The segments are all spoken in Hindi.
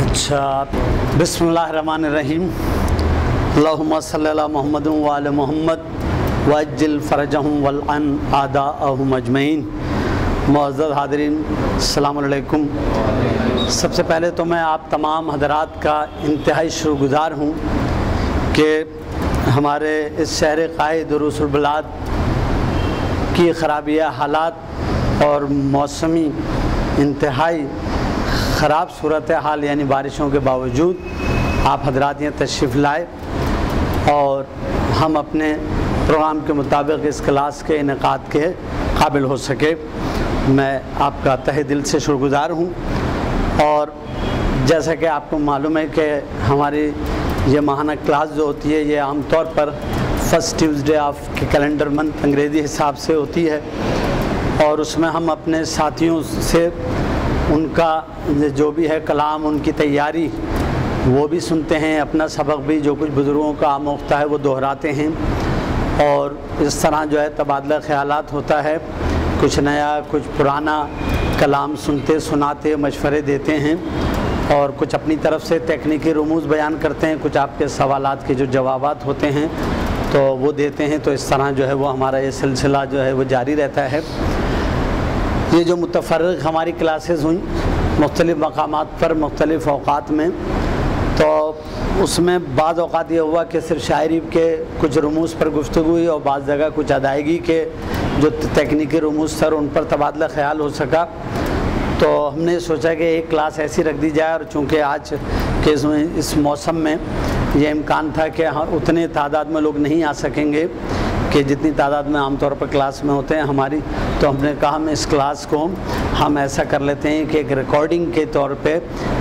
अच्छा सल्ली मोहम्मद वाल मोहम्मद। वज्जिल फ़रजहम वलन आदा अजमैन मुअज़्ज़ज़ हाज़रीन, अस्सलाम वालेकुम सबसे पहले तो मैं आप तमाम हजरात का इंतहाई शुक्रगुज़ार हूँ कि हमारे इस शहर कायद रसूलबलाद की ख़राबिया हालात और मौसमी इंतहाई ख़राब सूरत हाल यानी बारिशों के बावजूद, आप हजरात यहाँ तशरीफ़ लाए और हम अपने प्रोग्राम के मुताबिक इस क्लास के इनका के काबिल हो सके। मैं आपका तहे दिल से शुक्रगुज़ार हूँ और जैसा कि आपको मालूम है कि हमारी ये माहाना क्लास जो होती है, ये आमतौर पर फ़र्स्ट ट्यूसडे ऑफ़ के कैलेंडर मंथ अंग्रेज़ी हिसाब से होती है। और उसमें हम अपने साथियों से उनका जो भी है कलाम, उनकी तैयारी, वो भी सुनते हैं। अपना सबक भी, जो कुछ बुज़ुर्गों का आमोख्ता है, वो दोहराते हैं। और इस तरह जो है तबादला ख्याल होता है। कुछ नया, कुछ पुराना कलाम सुनते, सुनाते, मशवरे देते हैं और कुछ अपनी तरफ़ से तकनीकी रमूज़ बयान करते हैं। कुछ आपके सवाल के जो जवाब होते हैं तो वो देते हैं। तो इस तरह जो है वो हमारा ये सिलसिला जो है वो जारी रहता है। ये जो मुतफ़रक हमारी क्लासेस हुई, मुख्तलिफ़ मकाम पर, मुख्तलिफ़ अवकात में तो उसमें बाद अवत ये हुआ कि सिर्फ़ शायरी के कुछ रमूज़ पर गुफ्तु हुई और बाद जगह कुछ अदायगी के जो तकनीकी रमूज़ सर उन पर तबादला ख्याल हो सका। तो हमने सोचा कि एक क्लास ऐसी रख दी जाए और चूँकि आज के इस मौसम में ये इम्कान था कि हाँ उतने तादाद में लोग नहीं आ सकेंगे कि जितनी तादाद में आमतौर पर क्लास में होते हैं, हमारी तो हमने कहा, हम इस क्लास को, हम ऐसा कर लेते हैं कि एक रिकॉर्डिंग के तौर पे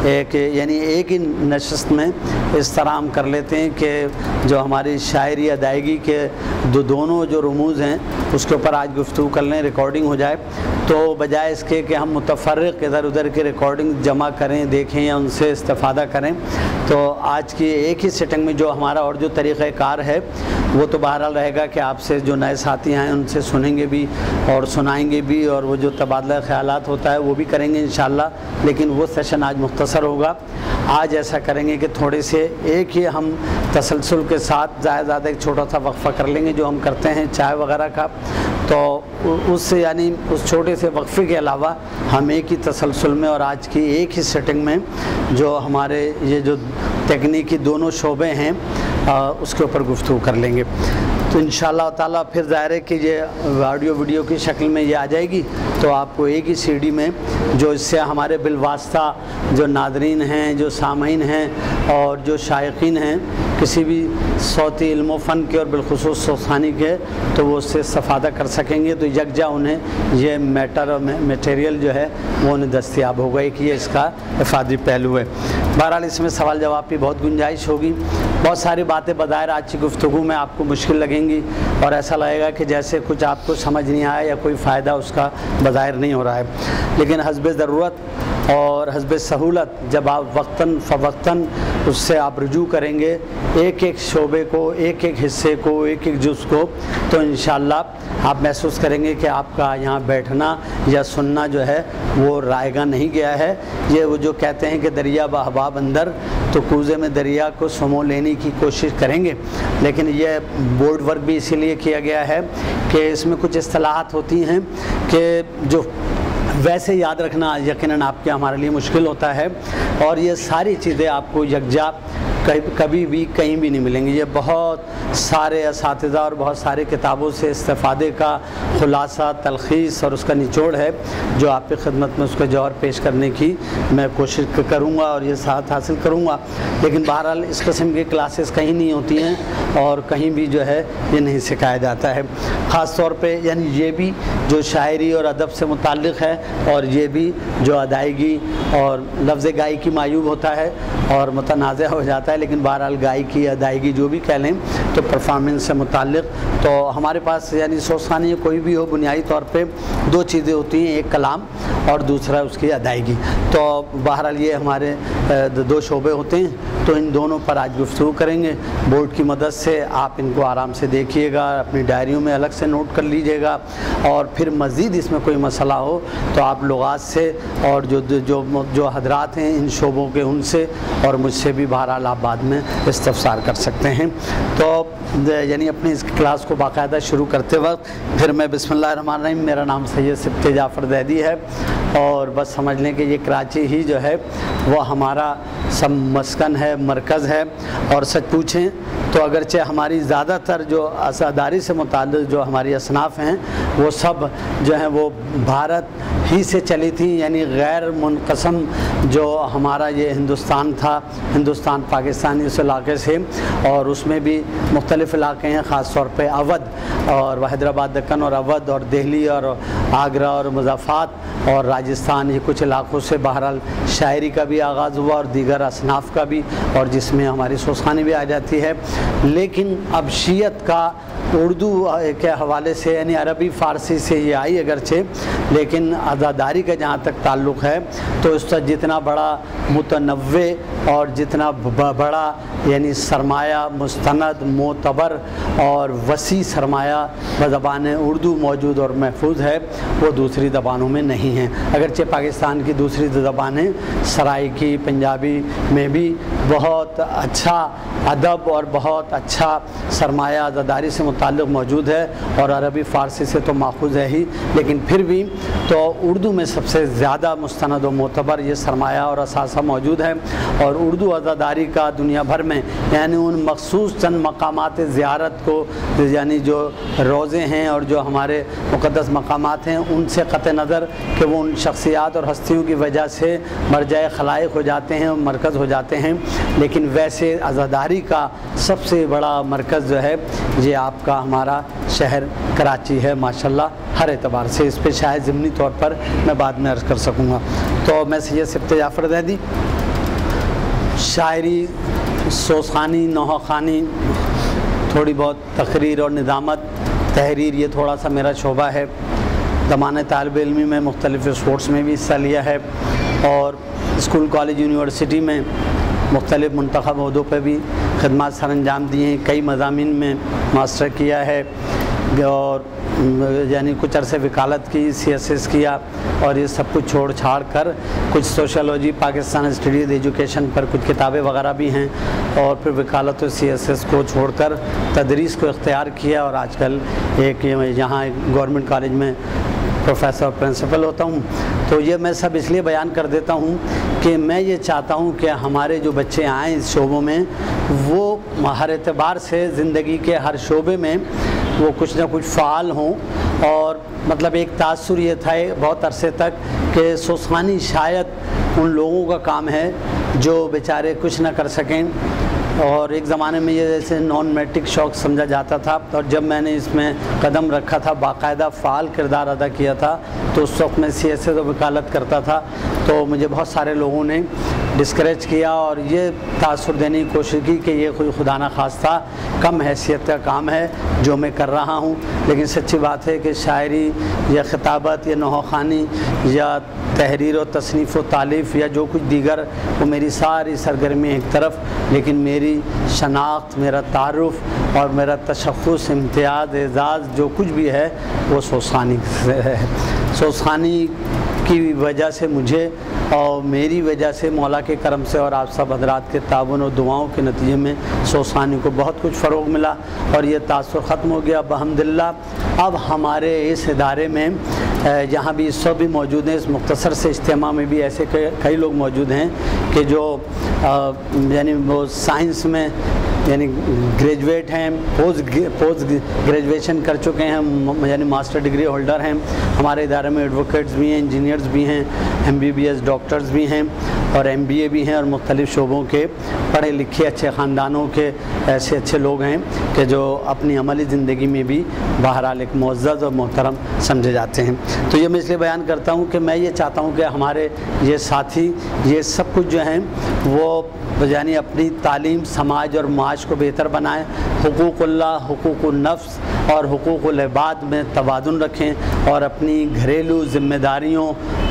एक, यानी एक ही नशस्त में इस तरह हम कर लेते हैं कि जो हमारी शायरी अदायगी के दो, दोनों जो रमूज़ हैं, उसके ऊपर आज गुफ्तु कर लें रिकॉर्डिंग हो जाए। तो बजाय इसके कि हम मुतफ़रक इधर उधर की रिकॉर्डिंग जमा करें, देखें या उनसे इस्तेफादा करें तो आज की एक ही सेटिंग में जो हमारा और जो तरीक़ार है, वो तो बहरहाल रहेगा कि आपसे जो नए साथी हैं, उनसे सुनेंगे भी और सुनाएँगे भी और वो जो तबादला ख्याल होता है वो भी करेंगे इन लेकिन वो सेशन आज मुख्तसर होगा। आज ऐसा करेंगे कि थोड़े से एक ही हम तसलसल के साथ ज़्यादा ज़्यादा एक छोटा सा वक्फ़ा कर लेंगे जो हम करते हैं चाय वगैरह का। तो उससे यानी उस छोटे से वक्फ़े के अलावा हम एक ही तसलसल में और आज की एक ही सेटिंग में जो हमारे ये जो तकनीकी दोनों शोबे हैं आ, उसके ऊपर गुफ्तु कर लेंगे। तो इन ताला फिर ज़ाहिर है कि ये ऑडियो वीडियो की शक्ल में ये आ जाएगी। तो आपको एक ही सीडी में, जो इससे हमारे बिलवास्ता जो नादरीन हैं, जो सामीन हैं और जो शायकीन हैं, किसी भी सौती इल्म फ़न के और बिलखसूस सोसानी के तो वो उससे सफ़ादा कर सकेंगे। तो यकजा उन्हें, ये मैटर और मटेरियल जो है, वो उन्हें दस्तियाब होगा एक ये इसका इफादी पहलू है। बहरहाल इसमें सवाल जवाब की बहुत गुंजाइश होगी। बहुत सारी बातें बदायर आज की गुफ्तु में आपको मुश्किल लगेंगी और ऐसा लगेगा कि जैसे कुछ आपको समझ नहीं आया या कोई फ़ायदा उसका बज़ाहिर नहीं हो रहा है। लेकिन हसब ज़रूरत और हसब सहूलत, जब आप वक्ता फ़वक्ता उससे आप रजू करेंगे, एक एक शोबे को, एक एक हिस्से को, एक एक जुज़ को तो इन आप महसूस करेंगे कि आपका यहाँ बैठना या सुनना जो है, वो रायगा नहीं गया है। ये वो जो कहते हैं कि दरिया बहबाब अंदर तो कूज़े में दरिया को समो लेने की कोशिश करेंगे। लेकिन यह बोर्ड वर्क भी इसीलिए किया गया है कि इसमें कुछ असलाहत होती हैं कि जो वैसे याद रखना यकीनन आपके, हमारे लिए मुश्किल होता है। और ये सारी चीज़ें आपको यकजा कभी भी कहीं भी नहीं मिलेंगे। ये बहुत सारे इस और बहुत सारे किताबों से इस्तेफादे का खुलासा, तलखीस और उसका निचोड़ है, जो आपकी खिदमत में उसका जौहर पेश करने की मैं कोशिश करूँगा और ये साथ हासिल करूँगा। लेकिन बहरहाल इस कस्म की क्लासेस कहीं नहीं होती हैं और कहीं भी जो है ये नहीं सिखाया जाता है। ख़ास तौर पे यानी ये भी जो शायरी और अदब से मुतल है और ये भी जो अदायगी और लफ्ज़ गाय की मायूब होता है और मतनाज़ हो जाता है लेकिन बहरहाल गाय की अदायगी, जो भी कह लें तो परफॉर्मेंस से मुतल तो हमारे पास यानी सोसानी कोई भी हो, बुनियादी तौर पर दो चीज़ें होती हैं, एक कलाम और दूसरा उसकी अदायगी। तो बहरहाल ये हमारे दो शोबे होते हैं तो इन दोनों पर आज गुफ्तु करेंगे। बोर्ड की मदद से आप इनको आराम से देखिएगा, अपनी डायरियों में अलग से नोट कर लीजिएगा, और फिर मज़ीद इसमें कोई मसला हो तो आप लोगात से और जो जो जो हजरात हैं इन शोबों के, उनसे और मुझसे भी बहरहाल आप बाद में इस्तफसार कर सकते हैं। तो यानी अपनी इस क्लास को बाकायदा शुरू करते वक्त, फिर मैं बिस्मिल्लाहिर्रहमानिर्रहीम मेरा नाम सैयद सिफ्ते जाफ़र दैदी है। और बस समझ लें कि ये कराची ही जो है वो हमारा सब मस्कन है, मरकज़ है। और सच पूछें तो अगरचे हमारी ज़्यादातर जो असादारी से मुतल जो हमारी असनाफ़ हैं, वो सब जो हैं, वो भारत ही से चली थी, यानी गैर मुनकसम जो हमारा ये हिंदुस्तान था, हिंदुस्तान, पाकिस्तान इस इलाके से और उसमें भी मुख्तलिफ़ इलाके हैं ख़ास तौर पर अवध और हैदराबाद, दक्कन और अवध और दिल्ली और आगरा और मुजाफ़ात और राजस्थान, ये कुछ इलाक़ों से बहरहाल शायरी का भी आगाज़ हुआ और दीगर असनाफ का भी और जिसमें हमारी सोसानी भी आ जाती है। लेकिन अब शीयत का उर्दू के हवाले से यानी अरबी, फ़ारसी से ये आई अगरचे लेकिन आज़ादारी का जहाँ तक ताल्लुक़ है तो उसका जितना बड़ा मुतनव और जितना बड़ा यानी सरमाया, मुस्तंद, मोतबर और वसी सरमाया ज़बान उर्दू मौजूद और महफूज है, वो दूसरी ज़बानों में नहीं है। अगरचे पाकिस्तान की दूसरी ज़बानें, सराइकी, पंजाबी में भी बहुत अच्छा अदब और बहुत अच्छा सरमाया अदादारी से मुतल मौजूद है और अरबी फ़ारसी से तो माखूज है ही, लेकिन फिर भी तो उर्दू में सबसे ज़्यादा मुस्ंद व मोतबर ये सरमाया और असासा मौजूद है। और उर्दू अदादारी का दुनिया भर में, यानी उन मखसूस चंद मकाम ज़्यारत को, यानी जो रोज़े हैं और जो हमारे मुक़दस मकाम हैं, उनसे क़त नज़र कि वो उन शख्सियात और हस्तियों की वजह से मरजाए खलाइक हो जाते हैं, मरकज़ हो जाते हैं। लेकिन वैसे आज़ादारी का सबसे बड़ा मरकज़ जो है, ये आपका हमारा शहर कराची है, माशाल्लाह, हर एतबार से। इस पर शायद ज़मनी तौर पर मैं बाद में अर्ज़ कर सकूँगा। तो मैं सैद सिफ्त जाफ़र दैदी शायरी, सोसानी, नौखानी, थोड़ी बहुत तकरीर और निज़ामत तहरीर, ये थोड़ा सा मेरा शोबा है। ज़मान तालब इलमी में, मुख्तलिफ़ स्पोर्ट्स में भी हिस्सा लिया है और स्कूल, कॉलेज, यूनिवर्सिटी में मुख्तलिफ़ मंतखब अहदों पर भी खदमात सर अंजाम दिए हैं कई मजामी में मास्टर किया है, और यानी कुछ अरसे वकालत की, सी एस एस किया, और ये सब कुछ छोड़ छाड़ कर कुछ सोशलॉजी पाकिस्तान स्टडीज़ एजुकेशन पर कुछ किताबें वगैरह भी हैं, और फिर वकालत सी एस एस को छोड़कर तदरीस को इख्तियार किया, और आजकल एक, यहाँ गवर्नमेंट कॉलेज में प्रोफेसर प्रिंसिपल होता हूँ। तो ये मैं सब इसलिए बयान कर देता हूँ कि मैं ये चाहता हूँ कि हमारे जो बच्चे आएँ इस शोबों में, वो हर एतबार से ज़िंदगी के हर शोबे में वो कुछ ना कुछ फ़ाल हों। और मतलब एक तासर ये था, बहुत अरसे तक कि सोसानी शायद उन लोगों का काम है जो बेचारे कुछ ना कर सकें। और एक ज़माने में ये जैसे नॉन मेट्रिक शौक समझा जाता था। और जब मैंने इसमें कदम रखा था, बाकायदा फ़ाल किरदार अदा किया था तो उस वक्त मैं सी एस वकालत करता था। तो मुझे बहुत सारे लोगों ने डिस्करेज किया और ये तासर देने की कोशिश की कि ये कोई खुदा न खास्ता कम हैसियत का काम है जो मैं कर रहा हूँ। लेकिन सच्ची बात है कि शायरी या ख़िताबत या नौखानी या तहरीर व तसनीफ़ व तालीफ़ या जो कुछ दीगर, वो मेरी सारी सरगर्मी एक तरफ़, लेकिन मेरी शनाख्त, मेरा तारफ़ और मेरा तशख़ुस इम्तियाज़, एज़ाज़ जो कुछ भी है, वो सोसानी से है। सोसानी की वजह से मुझे और मेरी वजह से मौला के करम से और आप सब हजरात के ताउन और दुआओं के नतीजे में सोसानी को बहुत कुछ फ़रोग मिला और ये तासर ख़त्म हो गया। बहमदिल्ला अब हमारे इस इदारे में जहाँ भी इस भी मौजूद हैं, इस मुख्तसर से इज्तम में भी ऐसे कई लोग मौजूद हैं कि जो यानी वो साइंस में यानी ग्रेजुएट हैं, पोस्ट पोस्ट ग्रेजुएशन कर चुके हैं यानी मास्टर डिग्री होल्डर हैं। हमारे इदारे में एडवोकेट्स भी हैं इंजीनियर्स भी हैं M B B S doctors भी हैं और एम बी ए भी हैं और मुख्तलिफ़ शोबों के पढ़े लिखे अच्छे ख़ानदानों के ऐसे अच्छे लोग हैं कि जो अपनी अमली ज़िंदगी में भी बहरहाल एक मुज्ज़ और मोहतरम समझे जाते हैं। तो ये मैं इसलिए बयान करता हूँ कि मैं ये चाहता हूँ कि हमारे ये साथी, ये सब कुछ जो हैं, वो यानी अपनी तालीम, समाज और माश को बेहतर बनाएँ। हुकूकुल्ला नफ्स और हुकूकुलबाद में तबादुन रखें और अपनी घरेलू ज़िम्मेदारियों,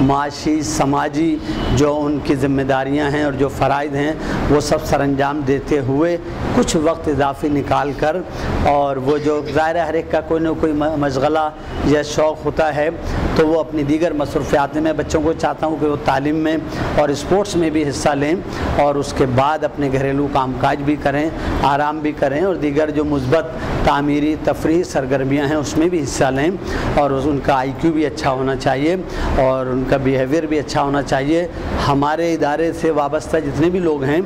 माशी, समाजी जो उनकी ज़िम्मेदारियाँ हैं और जो फ़राइद हैं, वो सब सर अंजाम देते हुए कुछ वक्त इजाफी निकाल कर और वो जो ज़ाहिर हर एक का कोई ना कोई मशगला या शौक़ होता है तो वो अपनी दीगर मसरूफियात, में बच्चों को चाहता हूँ कि वो तालीम में और स्पोर्ट्स में भी हिस्सा लें और उसके बाद अपने घरेलू काम काज भी करें। आराम भी करें और दीगर जो मुस्बत, तामीरी तफरी सरगर्मियाँ हैं, उसमें भी हिस्सा लें और उनका आई क्यू भी अच्छा होना चाहिए और उनका बिहेवियर भी अच्छा होना चाहिए। हमारे इदारे से वाबस्ता जितने भी लोग हैं,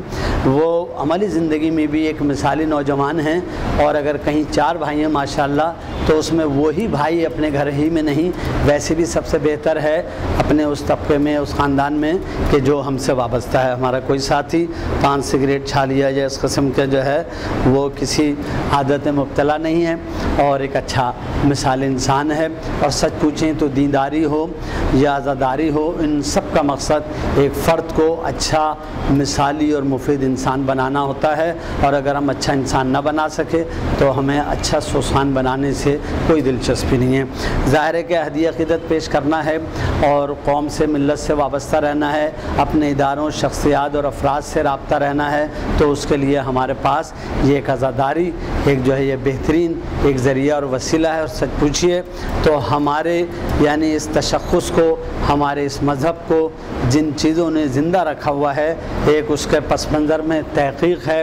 वो अमली ज़िंदगी में भी एक मिसाली नौजवान हैं और अगर कहीं चार भाई हैं माशाल्लाह तो उसमें वही भाई अपने घर ही में नहीं, वैसे भी सबसे बेहतर है अपने उस तबके में, उस ख़ानदान में कि जो हमसे वाबस्ता है। हमारा कोई साथी पान सिगरेट छा लिया या इस कस्म के जो है, वो किसी आदत में मुबतला नहीं है और एक अच्छा मिसाल इंसान है। और सच पूछें तो दीदारी हो या आज़ादारी हो, इन सब का मकसद एक फ़र्द को अच्छा मिसाली और मुफीद इंसान बनाना होता है। और अगर हम अच्छा इंसान ना बना सके तो हमें अच्छा सुसान बनाने से कोई दिलचस्पी नहीं है। ज़ाहिर है कि अहदी अकीदत पेश करना है और कौम से मिलत से वाबस्ता रहना है, अपने इदारों, शख्सियात और अफराद से रबता रहना है तो उसके लिए हमारे पास ये एक आज़ादारी, एक जो है ये बेहतरीन, एक ज़रिया और वसीला है। और सच पूछिए तो हमारे, यानी इस तशखस को, हमारे इस मज़हब को, जिन चीज़ों ने ज़िंदा रखा हुआ है, एक उसके पस मंज़र में तहकीक है,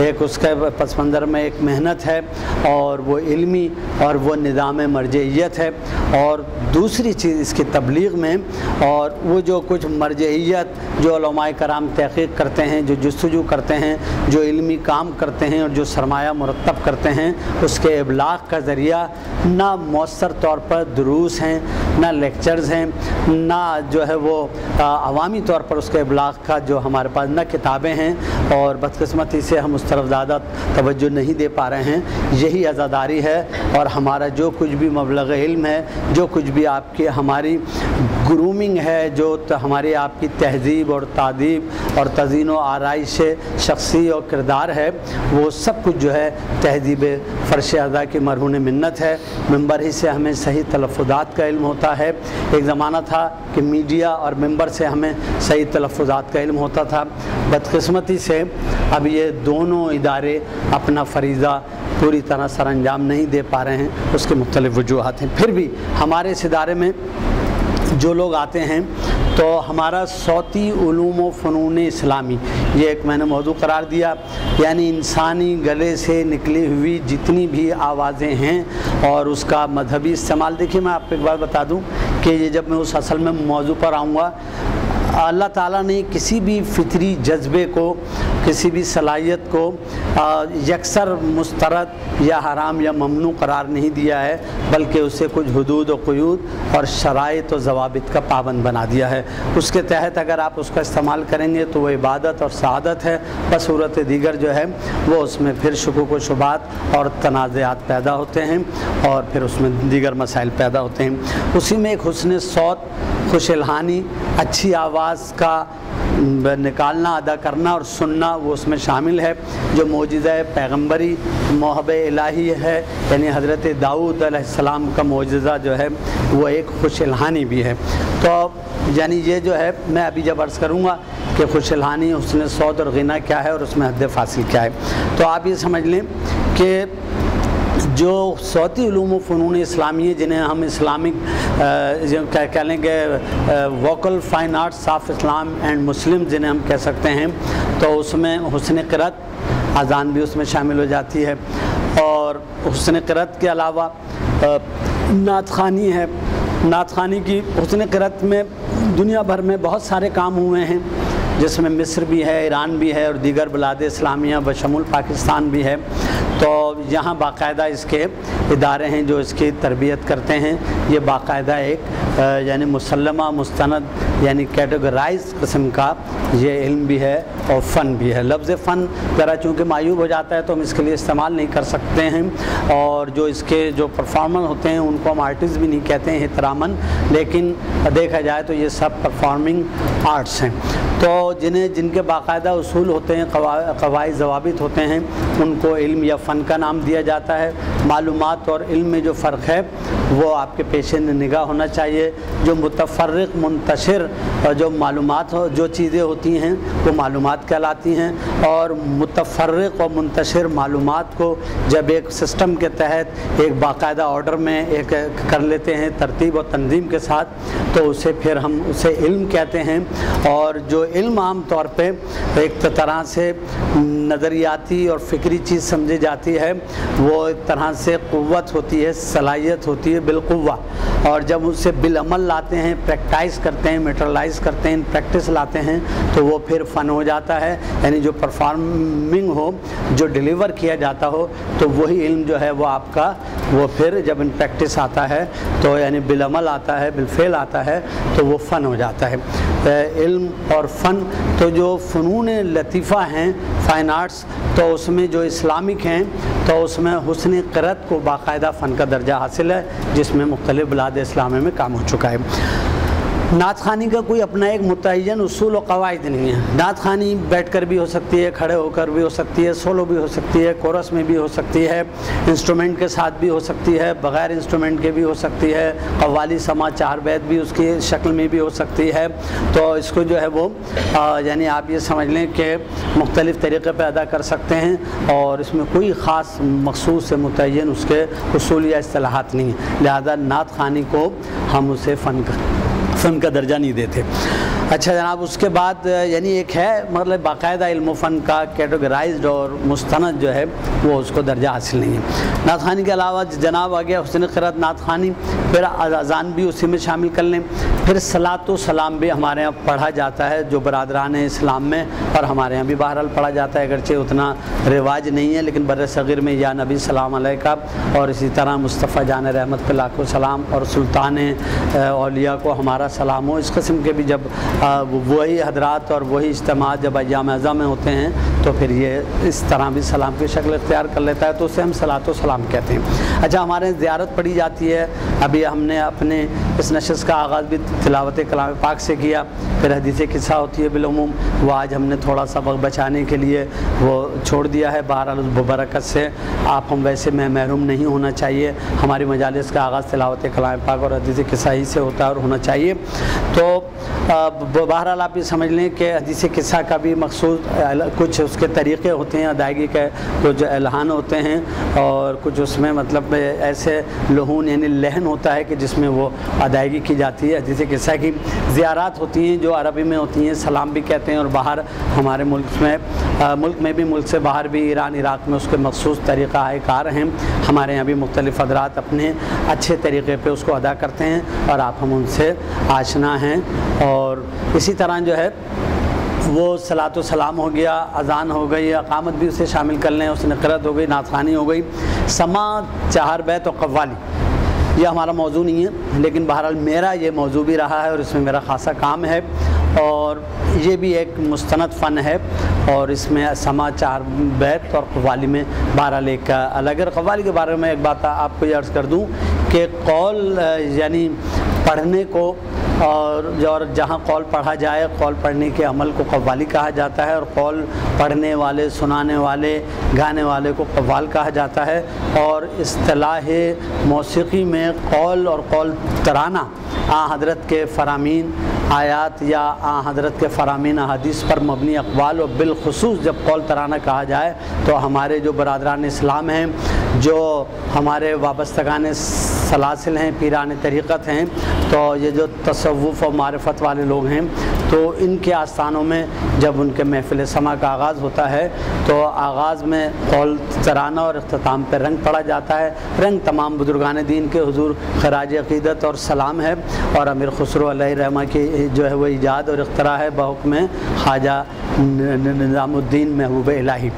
एक उसके पस मंज़र में एक मेहनत है, और वो इल्मी और वो निज़ाम मरजियत है। और दूसरी चीज़ इसकी तबलीग में, और वो जो कुछ मरजियत जो कराम तहकीक करते हैं, जो जस्तजू करते हैं, जो इलमी काम करते हैं और जो सरमाया मरतब करते हैं, उसके अबलाग का ज़रिया ना मौसर तौर पर दुरूस हैं। ना लेक्चर्स हैं, ना जो है वो अवामी तौर पर उसके अबलाग का जो हमारे पास ना किताबें हैं और बदकस्मती से हम उस तरफ़ ज़्यादा तवज्जो नहीं दे पा रहे हैं। यही आज़ादारी है और हमारा जो कुछ भी मबलग इल्म है, जो कुछ भी आपकी, हमारी ग्रूमिंग है, जो तो हमारी आपकी तहजीब और तदीब और तजीन आरइश शख्सी और किरदार है, वो सब कुछ जो है तहजीब फ़र्श अदा की मरहून मन्नत है। मंबर ही से हमें सही तलफ़ात का इल्म होता है। एक ज़माना था कि मीडिया और मेंबर से हमें सही तलफ़ात का इल्म होता था। बदकस्मती से अब ये दोनों इदारे अपना फरीज़ा पूरी तरह सर अंजाम नहीं दे पा रहे हैं। उसके मुख्तलिफ़ वजूहत हैं। फिर भी हमारे इस इदारे में जो लोग आते हैं तो हमारा सौती ूम फ़नून इस्लामी, ये एक मैंने मौजू करार दिया। यानी इंसानी गले से निकली हुई जितनी भी आवाज़ें हैं और उसका मजहबी इस्तेमाल, देखिए मैं आपको एक बार बता दूँ कि ये जब मैं उस असल में मौजू पर आऊँगा अल्लाह ताला ने किसी भी फितरी जज्बे को, किसी भी सलाहियत को यकसर, मुस्तरद या हराम या ममनू करार नहीं दिया है, बल्कि उसे कुछ हदूद व क़यूद और शराइ व जवाबित का पाबंद बना दिया है। उसके तहत अगर आप उसका इस्तेमाल करेंगे तो वह इबादत और सआदत है। बसूरत दीगर जो है, वो उसमें फिर शुकुक शुबात और तनाज़ात पैदा होते हैं और फिर उसमें दीगर मसाइल पैदा होते हैं। उसी में एक हुसन सौत खुश इल्हानी अच्छी आवाज़ का निकालना, अदा करना और सुनना, वो उसमें शामिल है। जो मौजज़ा पैगम्बरी महब इलाही है, यानी हज़रत दाऊद अलैहिस्सलाम का मौजज़ा जो है, वो एक खुश इल्हानी भी है। तो यानी ये जो है, मैं अभी जब अर्ज़ करूँगा कि खुश इल्हानी उसने सौद और गना क्या है और उसमें हद फासिल क्या है। तो आप ये समझ लें कि जो सौती फ़नून इस्लामी जिन्हें हम इस्लामिक क्या कह लेंगे vocal fine arts of Islam and Muslim जिन्हें हम कह सकते हैं तो उसमें हुसन करत, अजान भी उसमें शामिल हो जाती है। और हुसन करत के अलावा नात खानी है। नात खानी की हुसन करत में दुनिया भर में बहुत सारे काम हुए हैं, जिसमें मिस्र भी है, ईरान भी है और दीगर बलाद इस्लामिया बशमुल पाकिस्तान भी है। तो यहाँ बाकायदा इसके इदारे हैं जो इसकी तरबियत करते हैं। ये बाकायदा एक यानी मुसलमा मुस्तनद, यानी कैटेगराइज किस्म का ये इल्म भी है और फ़न भी है। लफ्ज़ फ़न ज़रा चूँकि मायूब हो जाता है तो हम इसके लिए इस्तेमाल नहीं कर सकते हैं और जो इसके जो परफॉर्मर होते हैं उनको हम आर्टिस्ट भी नहीं कहते हैं एहतरामन, लेकिन देखा जाए तो ये सब परफॉर्मिंग आर्ट्स हैं। तो जिन्हें, जिनके बाकायदा असूल होते हैं कवाई जवाबित होते हैं, उनको इल्म या फ़न का नाम दिया जाता है। मालूम और इल्म में जो फ़र्क है वो आपके पेशे निगाह होना चाहिए। जो मुतफ़रक मुंतशिर जो मालूम हो, जो चीज़ें होती हैं, वो मालूम कहलाती हैं और मुतफ़रक और मुंतशिर मालूम को जब एक सिस्टम के तहत एक बाकायदा ऑर्डर में एक कर लेते हैं तरतीब और तंजीम के साथ तो उसे फिर हम उसे इल्म कहते हैं। और जो इल्म आम तौर पे एक तरह से नज़रियाती और फ़िक्री चीज़ समझी जाती है। वो एक तरह से क़वत होती है, सलाहियत होती है बिलकुवा और जब उसे बिलअमल लाते हैं प्रैक्टाइज करते हैं मेटरलाइज करते हैं प्रैक्टिस लाते हैं तो वो फिर फ़न हो जाता है। यानी जो परफॉर्मिंग हो, जो डिलीवर किया जाता हो तो वही इल्म जो है वो आपका, वो फिर जब इन प्रैक्टिस आता है तो यानी बिलअमल आता है, बिलफेल आता है तो वो फ़न हो जाता है। इल्म और फ़न तो जो फ़नून लतीफ़ा हैं फ़ाइन आर्ट्स तो उसमें जो इस्लामिक हैं तो उसमें हुसन करत को बाकायदा फ़न का दर्जा हासिल है। जिसमें मुख्तलिफ़ बलाद इस्लामे में काम हो चुका है। नात खानी का कोई अपना एक मुतन उसूल और कवायद नहीं है। नात खानी बैठ कर भी हो सकती है, खड़े होकर भी हो सकती है, सोलो भी हो सकती है, कोरस में भी हो सकती है, इंस्ट्रूमेंट के साथ भी हो सकती है, बग़ैर इंस्ट्रूमेंट के भी हो सकती है कवाली समा चार बैत भी उसकी शक्ल में भी हो सकती है। तो इसको जो है वो यानी आप ये समझ लें कि मुख्तलिफ़ तरीक़े पर अदा कर सकते हैं और इसमें कोई ख़ास मखसूस से मुतन उसके असूल या असलाहत नहीं है। लिहाजा नात खानी को हम उसे फ़न कर फ़न का दर्जा नहीं देते। अच्छा जनाब, उसके बाद, यानी एक है मतलब बाकायदा इल्म फ़न का कैटेगराइज और मुस्ंद जो है, वो उसको दर्जा हासिल नहीं है। नात खानी के अलावा जनाब आ गया हुसन खरत नात खानी फिर अजान भी उसी में शामिल कर लें। फिर सलात सलाम भी हमारे यहाँ पढ़ा जाता है, जो बरदरान इस्लाम में और हमारे यहाँ भी बहरहाल पढ़ा जाता है, अगरचे उतना रिवाज नहीं है, लेकिन बर सग़ीर में या नबी सलाम का और इसी तरह मुस्तफ़ा जान रहमत लाखों सलाम और सुल्तान अलिया को हमारा सलाम हो। इस कस्म के भी जब वही हजरात और वही इज्तम जब अयाम अज़ा में होते हैं तो फिर ये इस तरह भी सलाम की शक्ल इख्तियार कर लेता है तो उसे हम सलात सलाम कहते हैं। अच्छा हमारे ज़्यारत पढ़ी जाती है। अभी हमने अपने इस नशस्त का आगाज़ भी तिलावत कलाम पाक से किया, फिर हदीस किस्सा होती है बिलूम वो आज हमने थोड़ा सा वक्त बचाने के लिए वो छोड़ दिया है। बहर बरकत से आप हम वैसे में महरूम नहीं होना चाहिए। हमारी मजालस का आगाज़ तिलावत कलाम पाक और हदीस किस्सा ही से होता है और होना चाहिए। तो बहरहाल आप ये समझ लें कि हदीस किस्सा का भी मखसूस कुछ उसके तरीक़े होते हैं अदायगी के कुछ एलहान होते हैं और कुछ उसमें मतलब ऐसे लहून यानी लहन होता है कि जिसमें वो अदायगी की जाती है। जैसे किस्सा की ज़्यारत होती हैं जो अरबी में होती हैं सलाम भी कहते हैं और बाहर हमारे मुल्क में आ, मुल्क में भी मुल्क से बाहर भी ईरान इराक़ में उसके मखसूस कार हैं। हमारे यहाँ भी मुख्तलिफ़ हजरात अपने अच्छे तरीके पर उसको अदा करते हैं और आप हम उनसे आशना हैं। और इसी तरह जो है वो सलात सलाम हो गया, अजान हो गई, अकामत भी उसे शामिल कर लें उसने करत हो गई नाथानी हो गई। समा, चार बैत और कव्वाली। ये हमारा मौजू नहीं है, लेकिन बहरहाल मेरा ये मौजू भी रहा है और इसमें मेरा खासा काम है और ये भी एक मुस्ंद फ़न है और इसमें समा, चार बैत और कवाली में बहरहाल एक अलग है। कवाली के बारे में एक बात आपको ये अर्ज़ कर दूँ कि कौल, यानी पढ़ने को और और जहाँ कौल पढ़ा जाए, कौल पढ़ने के अमल को कव्वाली कहा जाता है और कौल पढ़ने वाले, सुनाने वाले, गाने वाले को कव्वाल कहा जाता है। और असलाह मौसीकी में कौल और कौल तराना आ हज़रत के फ़रामीन आयात या आ हज़रत के फ़रामीन अदीस पर मबनी अकबाल और बिलखसूस जब कौल तराना कहा जाए तो हमारे जो बरदरान इस्लाम हैं जो हमारे वाबस्तगान सलासिल हैं पीरान तरीक़त हैं तो ये जो तसवुफ़ और मारफत वाले लोग हैं तो इनके आस्थानों में जब उनके महफिल समा का आगाज़ होता है तो आगाज़ में कौल तराना और अख्ताम पर रंग पड़ा जाता है। रंग तमाम बुजुर्गान दीन के हजूर, खराज अकीदत और सलाम है और अमीर खसरो रहमा की जो है वो ईजाद और अख्तरा है बहुक में, ख्वाजा निज़ामुद्दीन महबूब इलाही।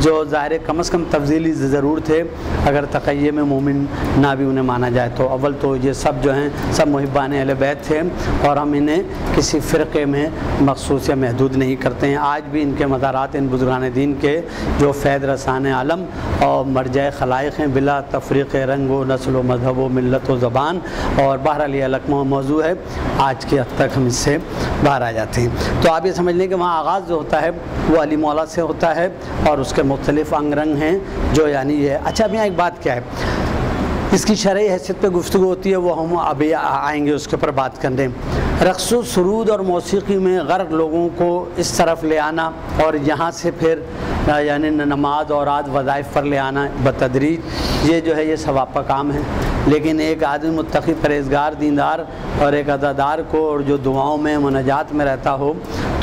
जो ज़ाहिर कम अज़ कम तब्दीली ज़रूर थे, अगर तकैये में मोमिन ना भी उन्हें माना जाए तो। अव्वल तो ये सब जो हैं, सब मुहिबान अहल बैत थे और हम इन्हें किसी फ़िरक़े में मखसूस या महदूद नहीं करते हैं। आज भी इनके मज़ारात इन बुजुर्गान दीन के जो फ़ैद रसान आलम और मरज खलाइक हैं, बिला तफरीक़ रंग व नस्ल व मज़हब व मिलत व ज़बान और बहर अलग मौजू है। आज के हद तक हम इससे बाहर आ जाते हैं। तो आप ये समझ लें कि वहाँ आगाज़ जो होता है, वो अली मौला से होता है और उसके मुख्तलिफ़ अंग रंग हैं, जो यानी ये अच्छा अब यहाँ एक बात क्या है? इसकी शरह हैसियत पर गुफ्तु होती है, वो हम अभी आएँगे उसके ऊपर बात करने। रक्स सरूद और मौसीकी में गर्क लोगों को इस तरफ़ ले आना और यहाँ से फिर यानी नमाज़ और आद वज़ाइफ पर ले आना बतदरीज ये जो है, ये सवाब का काम है। लेकिन एक आदमी मुतकी परहेजगार, दीनदार और एक अदादार को और जो दुआओं में, मनजात में रहता हो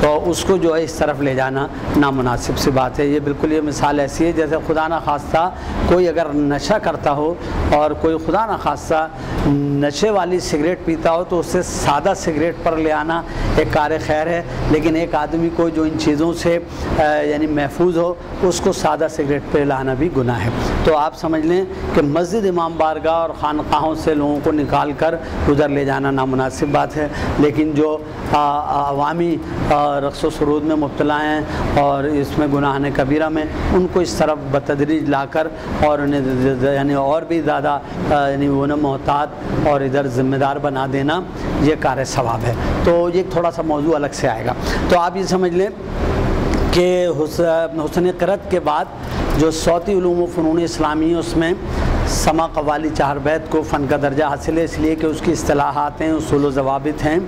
तो उसको जो है, इस तरफ़ ले जाना नामनासिब सी बात है। ये बिल्कुल ये मिसाल ऐसी है, जैसे खुदा न खास्ता कोई अगर नशा करता हो और कोई खुदा न खास्ता नशे वाली सिगरेट पीता हो तो उससे सादा सिगरेट पर ले आना एक कार खैर है, लेकिन एक आदमी को जो इन चीज़ों से यानी महफूज हो, उसको सादा सिगरेट पर लाना भी गुना है। तो आप समझ लें कि मस्जिद इमाम बारगाह और खानकाहों से लोगों को निकाल कर उधर ले जाना नामनासिब बात है। लेकिन जो अवामी रक्स सरूद में मुबतला हैं और इसमें गुनाह ने कबीरा में, उनको इस तरफ़ बतदरीज लाकर और उन्हें यानी और भी ज़्यादा यानी उन्हें मोहतात और इधर ज़िम्मेदार बना देना, ये कार सवाब है। तो ये थोड़ा सा मौजू अलग से आएगा। तो आप ये समझ लें कि हुसन करत के बाद जो सौती फ़नून इस्लामी उसमें समा कवाली चार बैत को फ़न का दर्जा हासिल है, इसलिए कि उसकी असलाहत हैं, उसूल जवाबित हैं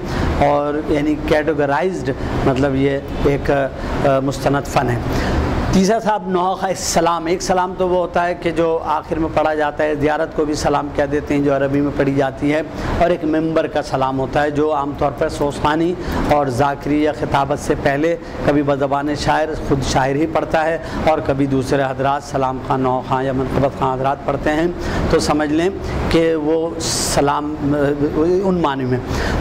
और यानी कैटेगराइज्ड मतलब ये एक मुस्ंद फ़न है। तीसरा साहब नौखा सलाम। एक सलाम तो वो होता है कि जो आखिर में पढ़ा जाता है, ज़्यारत को भी सलाम कह देते हैं, जो अरबी में पढ़ी जाती है। और एक मेंबर का सलाम होता है, जो आमतौर पर सोसानी और जाकरी या खिताबत से पहले कभी बजबान शायर, खुद शायर ही पढ़ता है, और कभी दूसरे हजरात, सलाम खां, नौ खां या मनकबत खां हजरात पढ़ते हैं। तो समझ लें कि वो सलाम, उन मानी में।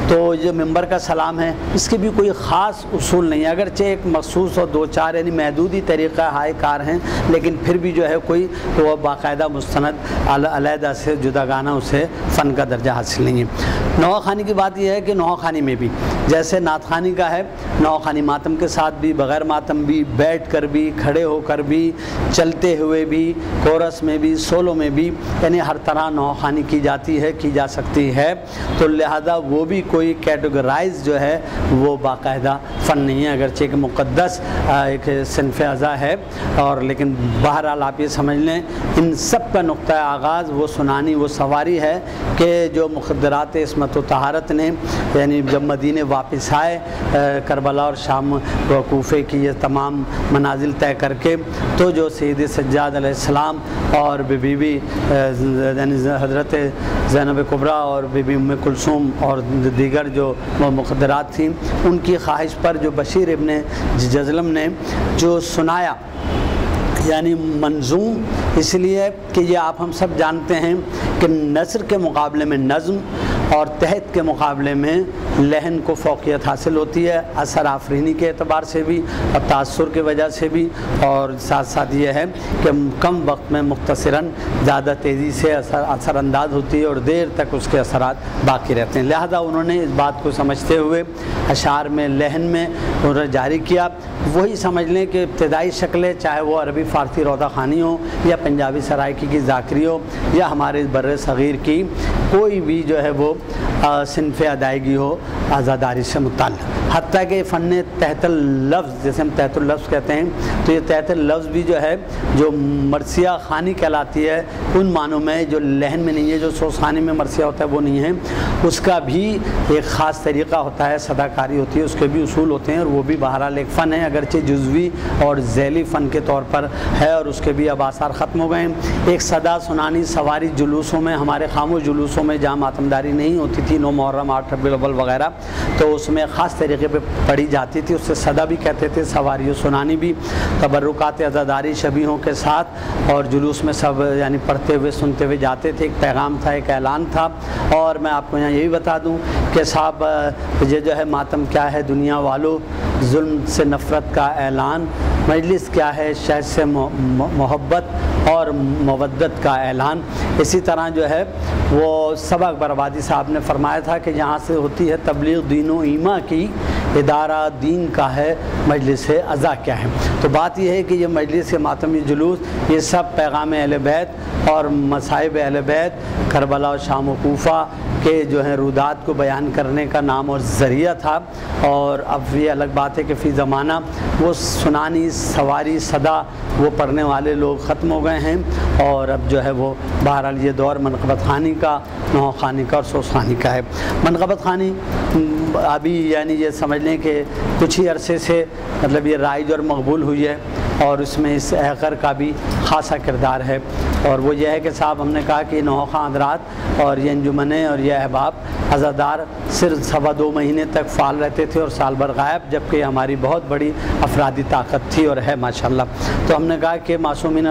तो ये मेंबर का सलाम है। इसके भी कोई ख़ास असूल नहीं है। अगरचे एक मखसूस और दो चार, यानी महदूदी तरीक़ा हाई कार हैं, लेकिन फिर भी जो है कोई वह बाकायदा मुस्ंद अलहदा से जुदा गाना उसे फ़न का दर्जा हासिल नहीं है। नवा खानी की बात यह है कि नवा खानी में भी, जैसे नात खानी का है नवा खानी मातम के साथ भी, बग़ैर मातम भी बैठ कर भी, खड़े होकर भी, चलते हुए भी, कोरस में भी, सोलो में भी, यानी हर तरह नवा खानी की जाती है, की जा सकती है तो लिहाजा वो भी कोई कैटेगराइज जो है, वो बाकायदा फ़न नहीं है। अगरचे एक मुक़दस एक सिनफ अज़ा है और लेकिन बहरहाल आप ये समझ लें, इन सब का नुक़ आगाज़, वो सुनानी, वो सवारी है कि जो मुखदरात इसमत तहारत ने, यानी जब मदीने वापस आए करबला और शाम व कोफ़े की ये तमाम मनाजिल तय करके तो जो सैद सज्जाद सलाम और बीबी यानी हज़रत जैनब कुबरा और बीबी उम कुलसूम और दीगर जो मुखदरात थी, उनकी ख्वाहिश पर जो बशीर इबन जजलम ने जो सुनाया यानी मंजूम, इसलिए कि ये आप हम सब जानते हैं कि नसर के मुकाबले में नज़म और तहत के मुकाबले में लहन को फ़ोकियत हासिल होती है, असर आफरीनी के अतबार से भी, और तासर की वजह से भी, और साथ साथ ये है कि कम वक्त में मुख्तसरा ज़्यादा तेज़ी से असर असरानंदाज होती है और देर तक उसके असरात बाकी रहते हैं। लिहाजा उन्होंने इस बात को समझते हुए अशार में लहन में उन्होंने जारी किया। वही समझ लें कि इब्तदाई शक्लें, चाहे वो अरबी, फ़ारसी रौदा खानी हो, या पंजाबी सराइकी की जाकरी हो, या हमारे बर सग़ीर की, कोई भी जो है वो सिनफ अदायगी हो, आज़ादारी से मुतल हती कि फ़न तहतल लफ्ज़, जैसे हम तहतल लफ्ज़ कहते हैं तो ये तहतल लफ्ज़ भी जो है, जो मरसिया खानी कहलाती है उन मानों में, जो लहन में नहीं है, जो सोस खानी में मरसिया होता है, वो नहीं है। उसका भी एक ख़ास तरीक़ा होता है, सदाकारी होती है, उसके भी उसूल होते हैं, और वो भी बहरहाल एक फ़न है, अगरचे जुजवी और जैली फ़न के तौर पर है, और उसके भी अब आसार ख़त्म हो गए हैं। एक सदा सुनानी सवारी जुलूसों में, हमारे खामोश जुलूसों में जहाँ मातमदारी नहीं होती थी, नो मुहर्रम, आठ रबी अव्वल वगैरह तो उसमें ख़ास तरीके पर पढ़ी जाती थी, उससे सदा भी कहते थे सवारी सुनानी भी तबरुकात अज़ादारी शबीहों के साथ, और जुलूस में सब, यानी पढ़ते हुए सुनते हुए जाते थे। एक पैगाम था, एक ऐलान था। और मैं आपको यहाँ यही बता दूँ कि साहब, ये जो है मातम क्या है दुनिया वालों? जुल्म से नफ़रत का ऐलान, मजलिस क्या है? शहर से मोहब्बत और मवदत का ऐलान। इसी तरह जो है, वो सबक बर्बादी साहब ने फरमाया था कि यहाँ से होती है तबलीग दीन ईमा की, इदारा दीन का है, मजलिस अज़ा क्या है। तो बात यह है कि ये मजलिस मातमी जुलूस, ये सब पैगाम अहल बैत और मसाइब अहल बैत, करबला शाम कोफ़ा के जो है रुदात को बयान करने का नाम और ज़रिया था। और अब ये अलग बात है कि फ़ी ज़माना, वो सुनानी सवारी सदा वो पढ़ने वाले लोग ख़त्म हो गए हैं। और अब जो है वो बहरहाल ये दौर मनकबत खानी का, नौ खानी का और सोस खानी का है। मनकबत खानी अभी यानी ये समझ लें कि कुछ ही अरसे से मतलब ये राइज और मकबूल हुई है और उसमें इस अहकर का भी खासा किरदार है। और वो यह है कि साहब हमने कहा कि नौखा हजरात और ये अंजुमने और ये अहबाब अज़ादार सिर्फ़ सवा दो महीने तक फ़ाल रहते थे और साल भर गायब, जबकि हमारी बहुत बड़ी अफराधी ताकत थी और है, माशाल्लाह। तो हमने कहा कि मासूमिन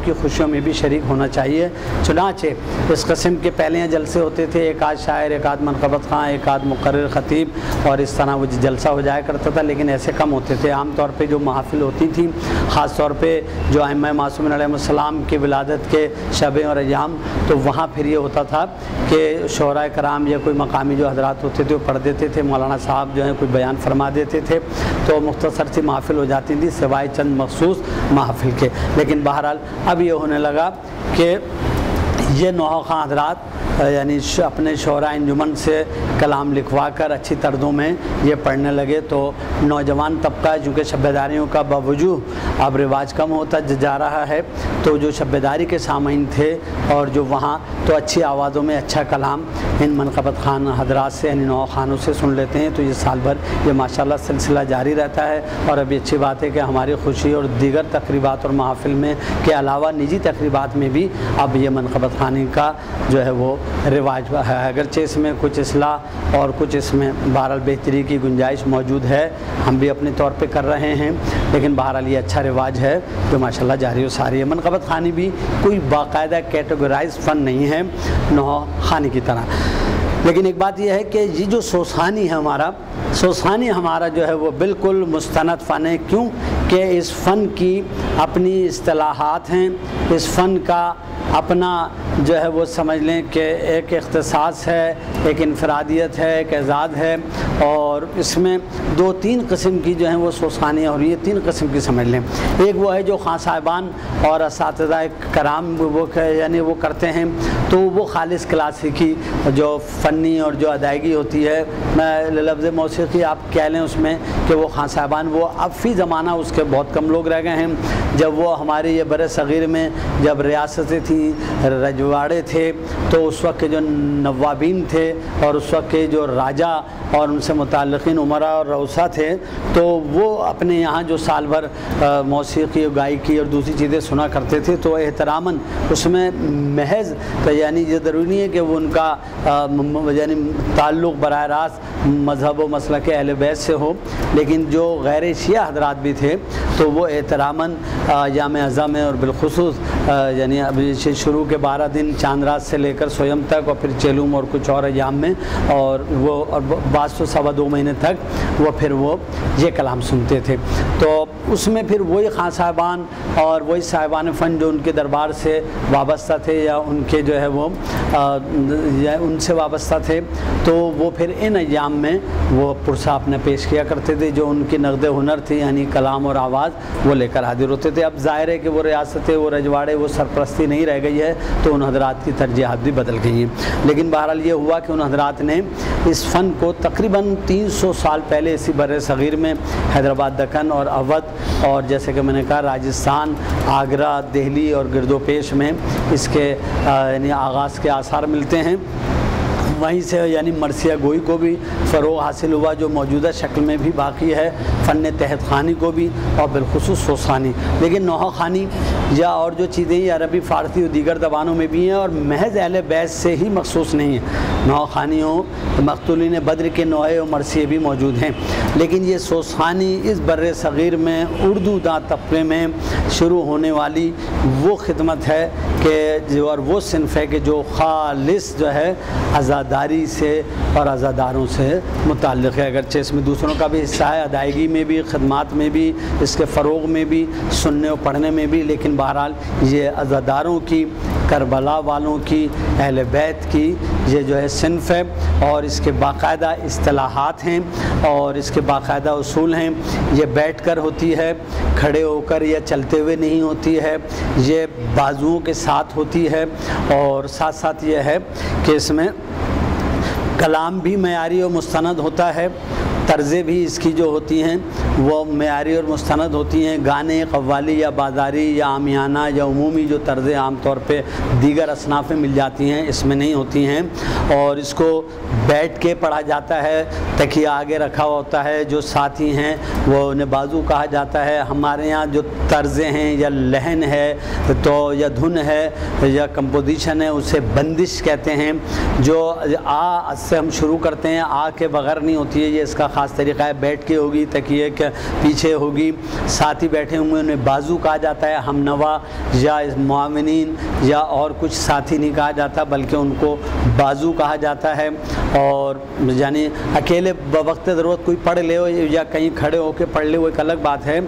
की खुशियों में भी शरीक होना चाहिए। चुनाचे इस कस्म के पहले यहाँ जलसे होते थे, एक आध शायर, एक आध मनकबत खां, एक आध मुकर ख़तीब, और इस तरह वो जलसा हो जाया करता था, लेकिन ऐसे कम होते थे। आम तौर पर जो महाफिल होती थी, ख़ास तौर पर जो अम मासूमिन की विलादत के शब और अजाम तो वहाँ फिर ये होता था कि शरा कराम या कोई मकामी जो हजरात होते थे वो पढ़ देते थे, मौलाना साहब जो है कोई बयान फरमा देते थे तो मुख्तसर सी महफिल हो जाती थी सिवाय चंद मखसूस महफिल के। लेकिन बहरहाल अब ये होने लगा कि ये नौखा हजरात यानी अपने शरा अंजुमन से कलाम लिखवा कर अच्छी तर्दों में ये पढ़ने लगे। तो नौजवान तबका चूँकि शब्बेदारियों का बावजूद अब रिवाज कम होता जा रहा है तो जो शब्बेदारी के सामीन थे और जो वहाँ तो अच्छी आवाज़ों में अच्छा कलाम इन मनकबत खान हजरात से, यानी नौ खानों से सुन लेते हैं। तो ये साल भर ये माशाल्लाह सिलसिला जारी रहता है और अभी अच्छी बात है कि हमारी खुशी और दीगर तकरीबा और महाफिल में के अलावा निजी तकरीबा में भी अब ये मनकबत खानी का जो है वो रिवाज है। अगरचे इसमें कुछ असलाह और कुछ इसमें बहरहाल बेहतरी की गुंजाइश मौजूद है, हम भी अपने तौर पे कर रहे हैं। लेकिन बहरहाल ये अच्छा रिवाज है जो माशाल्लाह जारी और सारी है। मनकबत खानी भी कोई बाकायदा कैटेगराइज फ़न नहीं है, नौ खानी की तरह। लेकिन एक बात यह है कि ये जो सोसानी है हमारा, सोसानी हमारा जो है वो बिल्कुल मुस्ंद फ़न है। क्यों? कि इस फ़न की अपनी असलाहत हैं, इस फ़न का अपना जो है वो समझ लें कि एक अख्तसास है, एक इनफरादियत है, एक एजाद है और इसमें दो तीन कस्म की जो हैं वो सोसानियाँ हो रही हैं तीन कस्म की समझ लें। एक वो है जो खां साहिबान और इस कराम वो यानी वो करते हैं तो वो खालिश क्लासिकी जो फ़नी और जो अदायगी होती है, मैं लफ्ज़ मौसीकी आप कह लें उसमें कि वो खां साहिबान, वो अब फ़ी ज़माना उसके बहुत कम लोग रह गए हैं। जब वो हमारे ये बर सग़ीर में जब रियासतें थी रजवाड़े थे तो उस वक्त के जो नवाबीन थे और उस वक्त के जो राजा और उनसे मुतल उमरा और रौसा थे तो वो अपने यहाँ जो साल भर मौसीकी गायकी और दूसरी चीज़ें सुना करते थे तो एहतरामन उसमें महज तो यानी ये ज़रूरी नहीं है कि वो उनका यानी ताल्लुक़ बर रास्त मज़हब व मसल के अहल बैत से हो, लेकिन जो गैर शिया हजरात भी थे तो वो एहतरामन याम अज़म और बिलखसूस यानी अभी शुरू के बारह दिन चाँद रात से लेकर स्वयं तक और फिर चेलूम और कुछ और अयाम में और वो और बात तो सवा दो महीने तक वो फिर वो ये कलाम सुनते थे। तो उसमें फिर वही खां साहबान और वही साहिबान फ़न जो उनके दरबार से वाबस्ता थे या उनके जो है वो आ, या उनसे वाबस्ता थे तो वो फिर इन अयाम में वो पुरसा अपने पेश किया करते थे जो उनकी नकद हुनर थी यानी कलाम और आवाज़ वो लेकर हाजिर होते थे। अब ज़ाहिर है कि वो रियासतें वो रजवाड़े वो सरप्रस्ती नहीं रह गई है तो उन हजरात की तरजीहत भी बदल गई हैं। लेकिन बहरहाल ये हुआ कि उन हजरात ने इस फ़न को तकरीबन 300 साल पहले इसी बर सग़ीर में हैदराबाद दक्कन और अवध और जैसे कि मैंने कहा, राजस्थान, आगरा दिल्ली और गिरदोपेश में इसके यानी आगाज़ के आसार मिलते हैं। वहीं से, यानी मरसिया गोई को भी फ़रोग हासिल हुआ, जो मौजूदा शक्ल में भी बाकी है फ़न तहत खानी को भी, और बिलखसूस सोसानी। लेकिन नोहा खानी या और जो चीज़ें ये अरबी, फ़ारसी और दीगर ज़बानों में भी हैं, और महज अहल बैस से ही मखसूस नहीं है। नोहा खानी हो मकतूलिन बद्र के नोए और मरसिए भी मौजूद हैं। लेकिन ये सोसानी इस बर सग़ीर में, उर्दू दा तबके में शुरू होने वाली वो खिदमत है कि जो, और वो सिनफ है कि जो खालिस जो है आज़ादारी से और आज़ादारों से मुतल है। अगरचे इसमें दूसरों का भी हिस्सा है, अदायगी में भी, खदमात में भी, इसके फ़रोग में भी, सुनने और पढ़ने में भी, लेकिन बहरहाल ये आज़ादारों की, करबला वालों की, अहल बैत की, ये जो है सिनफ है और इसके बाकायदा असलाहत हैं और इसके बाकायदा असूल हैं। ये बैठ कर होती है, खड़े होकर या चलते हुए नहीं होती है, ये बाजुओं के साथ होती है और साथ साथ ये है कि इसमें कलाम भी मैारी और मुस्ंद होता है, तर्ज़ें भी इसकी जो होती हैं, वो मैारी और मुस्ंद होती हैं। गाने कव्वाली या बाज़ारी या आमियाना या अमूमी जो तर्ज़ें आम तौर पर दीगर असनाफ़ें मिल जाती हैं, इसमें नहीं होती हैं। और इसको बैठ के पढ़ा जाता है, तकिया आगे रखा होता है, जो साथी हैं, वो उन्हें बाजू कहा जाता है, हमारे यहाँ जो तर्ज़ें हैं, या लहन है तो या धुन है, या कंपोजिशन है, उसे बंदिश कहते हैं, जो आ, से हम शुरू करते हैं, आ के बगैर नहीं होती है, ये इसका ख़ास तरीक़ा है, बैठ के होगी, तकिए के पीछे होगी, साथी बैठे हुए उन्हें बाजू कहा जाता है हम नवा या मामिन या और कुछ साथी नहीं कहा जाता, बल्कि उनको बाजू कहा जाता है और यानी अकेले वक्त ज़रूरत कोई पढ़ ले या कहीं खड़े होकर पढ़ ले, वो एक अलग बात है।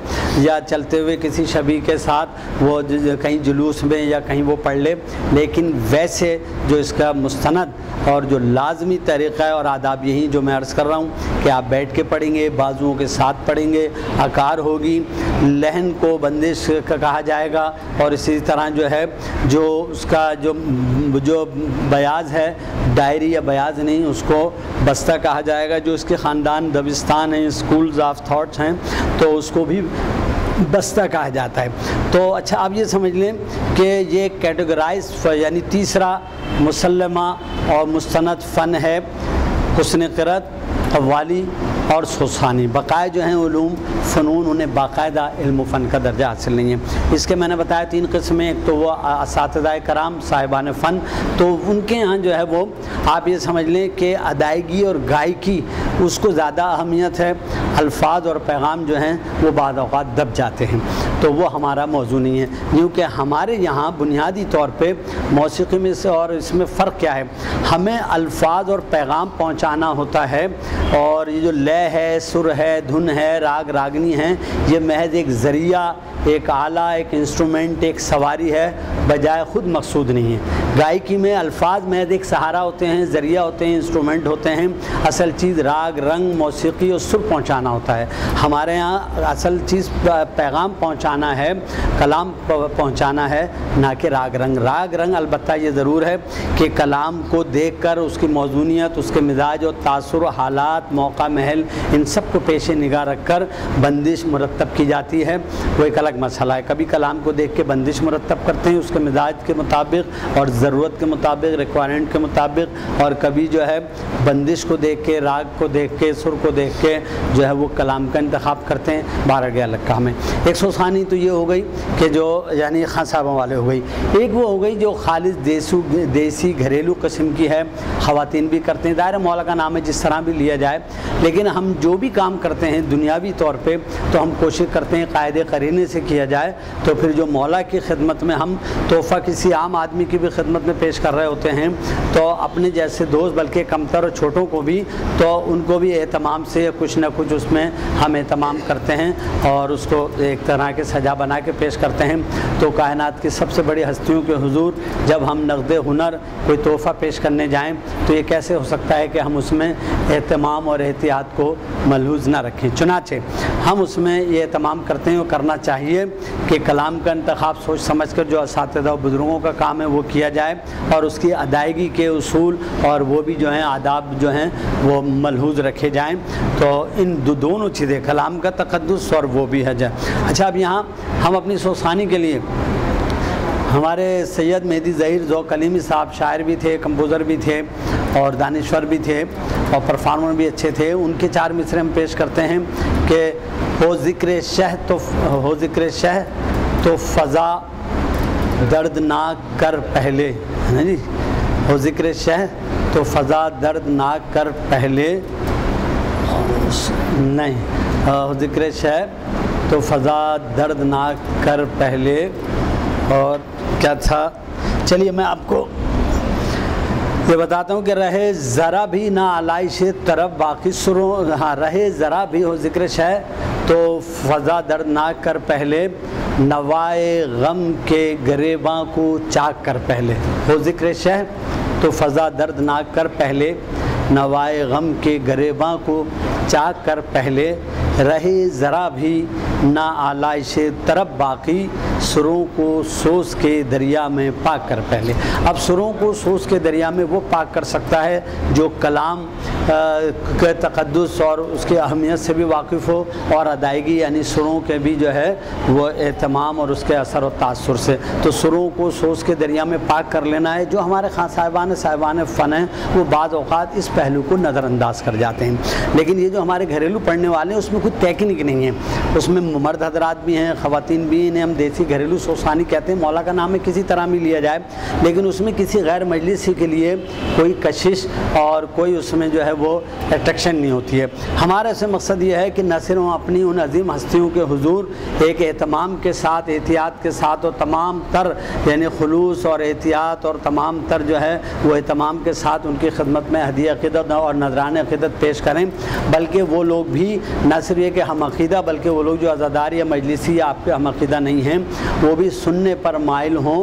या चलते हुए किसी शबी के साथ वो कहीं जुलूस में या कहीं वो पढ़ ले। लेकिन वैसे जो इसका मुस्ंद और जो लाजमी तरीक़ा है और आदाब यही जो मैं अर्ज़ कर रहा हूँ कि आप बैठ के पढ़ेंगे, बाजुओं के साथ पढ़ेंगे, आकार होगी, लहन को बंदिश कहा जाएगा और इसी तरह जो है, जो उसका जो जो बयाज है, डायरी या बयाज नहीं उसको बस्ता कहा जाएगा, जो इसके ख़ानदान, दबिस्तान हैं स्कूल्स ऑफ़ थाट्स हैं तो उसको भी बस्ता कहा जाता है। तो अच्छा आप ये समझ लें कि ये कैटेगराइज यानी तीसरा मुसलमा और मुस्ंद फ़न है हसन करत कवाली और सोसानी बकाए जो हैं ूम फ़नून उन्हें बाकायदा इल्म फ़न का दर्जा हासिल नहीं है। इसके मैंने बताया तीन किस्में, एक तो वह इस कराम, साहिबान फ़न। तो उनके यहाँ जो है वो, आप ये समझ लें कि अदायगी और गायकी उसको ज़्यादा अहमियत है। अल्फाज और पैगाम जो हैं, वो बाद दब जाते हैं। तो वो हमारा मौजू नहीं है। क्योंकि हमारे यहाँ बुनियादी तौर पर मौसी में से और इसमें फ़र्क क्या है? हमें अल्फाज और पैगाम पहुँचाना होता है और ये जो लय है, सुर है, धुन है, राग, रागनी है, ये महज एक ज़रिया एक आला, एक इंस्ट्रूमेंट, एक सवारी है, बजाय ख़ुद मकसूद नहीं है। गायकी में अल्फाज महज एक सहारा होते हैं, ज़रिया होते हैं, इंस्ट्रूमेंट होते हैं। असल चीज़ राग, रंग, मौसीकी और सुर पहुँचाना होता है। हमारे यहाँ असल चीज़ पैगाम पहुँचाना है, कलाम पहुँचाना है, ना कि राग रंग। राग रंग अलबत् ये ज़रूर है कि कलाम को देख कर उसकी मौजूनीत उसके मिजाज और तासर, हालात, मौका, महल, इन सबको पेश निगाह रख कर बंदिश मुरतब की जाती है। वो एक अलग मसला है। कभी कलाम को देख के बंदिश मुरतब करते हैं, उसके मिजाज के मुताबिक और ज़रूरत के मुताबिक रिक्वायरमेंट के मुताबिक, और कभी जो है बंदिश को देख के, राग को देख के, सुर को देख के जो है वो कलाम का इंतखब करते हैं बारह के अलग काम है एक सौ सानी तो ये हो गई कि जो यानी खान साहबों वाले हो गई। एक वो हो गई जो खालिश देसू, देसी घरेलू कस्म की है ख़वान भी करते हैं। दायरा मौला का नाम है, जिस तरह भी लिया जाए। लेकिन हम जो भी काम करते हैं, दुनियावी तौर पे तो हम कोशिश करते हैं कायदे करीने से किया जाए तो फिर जो मौला की खिदमत में हम तोहफ़ा किसी आम आदमी की भी खिदमत में पेश कर रहे होते हैं तो अपने जैसे दोस्त बल्कि कमतर और छोटों को भी तो उनको भी एहतमाम से कुछ ना कुछ उसमें हम एहतमाम करते हैं और उसको एक तरह के सजा बना के पेश करते हैं। तो कायनात की सबसे बड़ी हस्तियों के हजूर, जब हम नकद हुनर कोई तोहफ़ा पेश करने जाएँ तो ये कैसे हो सकता है कि हम उसमें एहतमाम और एहतियात को मलहूज ना रखें? चुनाचे, हम उसमें ये तमाम करते हैं और करना चाहिए। कि कलाम का इंतखब सोच समझ कर जो इस बुज़ुर्गों का काम है वो किया जाए और उसकी अदायगी के असूल और वो भी जो हैं आदाब जो हैं वो मलहूज रखे जाएँ। तो इन दो, दोनों चीज़ें कलाम का तकदस और वो भी है जाए अच्छा अब यहाँ हम अपनी सोसानी के लिए हमारे सैयद मेहदी ज़हीर जो कलीमी साहब शायर भी थे कंपोज़र भी थे और दानश्वर भी थे और परफार्मर भी अच्छे थे। उनके चार मिसरे हम पेश करते हैं कि हो ज़िक्र शह तो हो ज़िक्र शह तो फ़ज़ा दर्दनाक कर पहले। है ना जी? हो ज़िक्र शह तो फ़ज़ा दर्दनाक कर पहले। नहीं हो ज़िक्र शह तो फ़ज़ा दर्दनाक कर पहले। और क्या था? चलिए मैं आपको ये बताता हूँ कि रहे ज़रा भी ना आलाइश तरफ़ बाकी सुरों हाँ रहे ज़रा भी हो ज़िक्र शह तो फ़ज़ा दर्द ना कर पहले, नवाए गम के गरेबा को चाक कर पहले, हो ज़िक्र शह तो फ़ज़ा दर्द ना कर पहले, नवाए गम के गरेबा को चाक कर पहले, रहे ज़रा भी ना आलाइश तरफ़ बाकी सुरों को सोच के दरिया में पाक कर पहले। अब सुरों को सोच के दरिया में वो पाक कर सकता है जो कलाम के तकदस और उसकी अहमियत से भी वाकिफ़ हो और अदायगी, यानी सुरों के भी जो है वो अहतमाम और उसके असर और तासर से। तो सुरों को सोच के दरिया में पाक कर लेना है। जो हमारे खां साहिबान साहिबान फ़न हैं, वो बाद अवत इस पहलू को नज़रअंदाज कर जाते हैं। लेकिन ये जो हमारे घरेलू पढ़ने वाले हैं, उसमें कोई टेक्निक नहीं है। उसमें मर्द हजरात भी हैं ख़वान भी इन्हें हम देसी घरेलू सोसानी कहते हैं, मौला का नाम है किसी तरह भी लिया जाए, लेकिन उसमें किसी गैर मजलिसी के लिए कोई कशिश और कोई उसमें जो है वो अट्रैक्शन नहीं होती है। हमारा से मकसद ये है कि न सिर्फ़ अपनी उन अजीम हस्तियों के हजूर, एक अहतमाम के साथ, एहतियात के साथ और तमाम तर, यानी खलूस और एहतियात और तमाम तर जो है, वो अहतमाम के साथ उनकी खदमत में हदी अकीदत और नजरान अकीदत पेश करें। बल्कि वो लोग भी न सिर्फ़ ये कि हम अकीदा, बल्कि वो लोग जो आज़ादार या मजलिसी या आपके हम अकीदा नहीं हैं वो भी सुनने पर माइल हों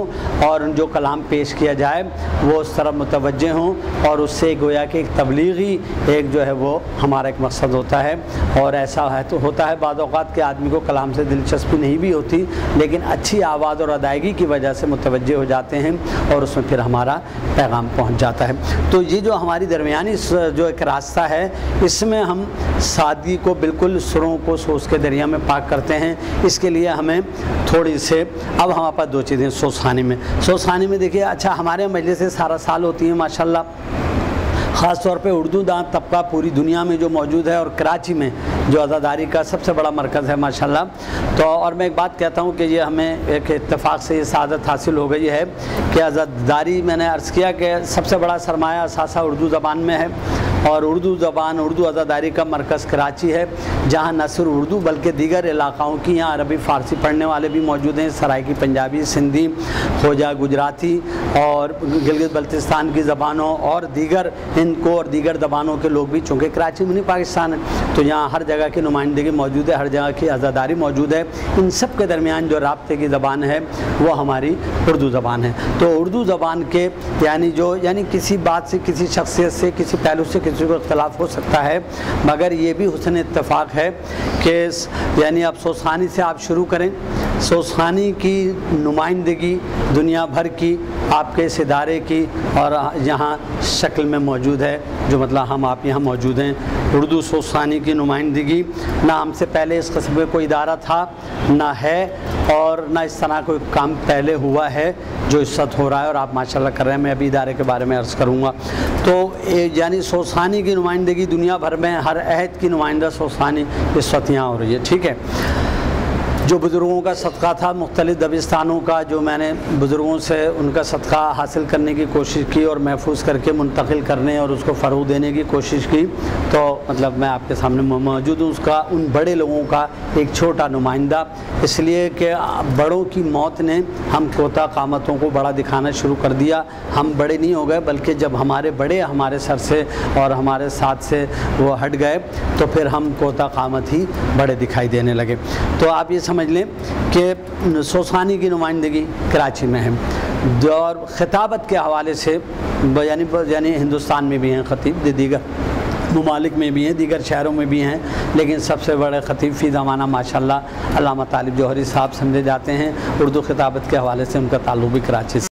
और जो कलाम पेश किया जाए, वो उस तरफ़ मुतवजह हों और उससे गोया कि एक तबलीगी एक जो है वो हमारा एक मकसद होता है। और ऐसा है तो होता है बाद के आदमी को कलाम से दिलचस्पी नहीं भी होती, लेकिन अच्छी आवाज़ और अदायगी की वजह से मुतवजह हो जाते हैं और उसमें फिर हमारा पैगाम पहुँच जाता है। तो ये जो हमारी दरमियानी जो एक रास्ता है, इसमें हम सादगी को बिल्कुल सुरों को सोच के दरिया में पाक करते हैं। इसके लिए हमें थोड़ी से अब हमारे पास दो चीज़ें सोसानी में सोसानी में देखिए अच्छा हमारे मजले से सारा साल होती है, माशाल्लाह। ख़ास तौर पे उर्दू दान तबका पूरी दुनिया में जो मौजूद है और कराची में जो आज़ादारी का सबसे बड़ा मरकज़ है, माशाल्लाह। तो और मैं एक बात कहता हूँ कि ये हमें एक इतफ़ाक़ से ये सादत हासिल हो गई है कि आज़ादारी मैंने अर्ज़ किया कि सबसे बड़ा सरमाया असासा उर्दू ज़बान में है। और उर्दू ज़बान, उर्दू अज़ादारी का मरकज़ कराची है, जहाँ न सिर्फ़ उर्दू बल्कि दीगर इलाक़ाओं की यहाँ अरबी, फ़ारसी पढ़ने वाले भी मौजूद हैं। सराइकी पंजाबी, सिंधी, खोजा गुजराती और गिलगित बल्तिस्तान की ज़बानों और दीगर इनको और दीगर ज़बानों के लोग भी, चूँकि कराची में पाकिस्तान है तो यहाँ हर जगह की नुमाइंदगी मौजूद है, हर जगह की आज़ादारी मौजूद है। इन सब के दरमियान जो रबते की ज़बान है, वो हमारी उर्दू ज़बान है। तो उर्दू ज़बान के, यानी जो, यानी किसी बात से, किसी शख्सियत से, किसी पहलू से किसी को इख्तलाफ हो सकता है, मगर ये भी हुसन इतफ़ाक़ है कि यानी आप सोसानी से आप शुरू करें सोसानी की नुमाइंदगी, दुनिया भर की, आपके इस इदारे की और यहाँ शक्ल में मौजूद है, जो मतलब हम आप यहाँ मौजूद हैं। उर्दू सोसानी की नुमाइंदगी, ना हमसे पहले इस कस्बे में कोई इदारा था, ना है और ना इस तरह कोई काम पहले हुआ है, जो इस वक्त हो रहा है और आप माशाल्लाह कर रहे हैं। मैं अभी इदारे के बारे में अर्ज़ करूँगा। तो यानी सोसानी की नुमाइंदगी दुनिया भर में, हर अहद की नुमाइंदा सोसानी इस वक्त यहाँ हो रही है, ठीक है? जो बुज़ुर्गों का सदका था, मुख्तलिफ़ दबिस्तानों का, जो मैंने बुज़ुर्गों से उनका सदका हासिल करने की कोशिश की और महफूज करके मुंतकिल करने और उसको फ़रोग देने की कोशिश की तो मतलब मैं आपके सामने मौजूद हूँ। उसका, उन बड़े लोगों का एक छोटा नुमाइंदा। इसलिए कि बड़ों की मौत ने हम कोता कामतों को बड़ा दिखाना शुरू कर दिया। हम बड़े नहीं हो गए, बल्कि जब हमारे बड़े, हमारे सर से और हमारे साथ से वो हट गए तो फिर हम कोता कामत ही बड़े दिखाई देने लगे। तो आप ये समझ समझ लें कि सोसानी की नुमाइंदगी कराची में है। और ख़िताबत के हवाले से यानी यानी हिंदुस्तान में भी हैं ख़तीब दीगर ममालिक में भी हैं, दीगर शहरों में भी हैं, लेकिन सबसे बड़े ख़तीब फ़ी ज़माना माशा अल्लामा तालिब जौहरी साहब समझे जाते हैं। उर्दू ख़िताबत के हवाले से उनका ताल्लुक भी कराची से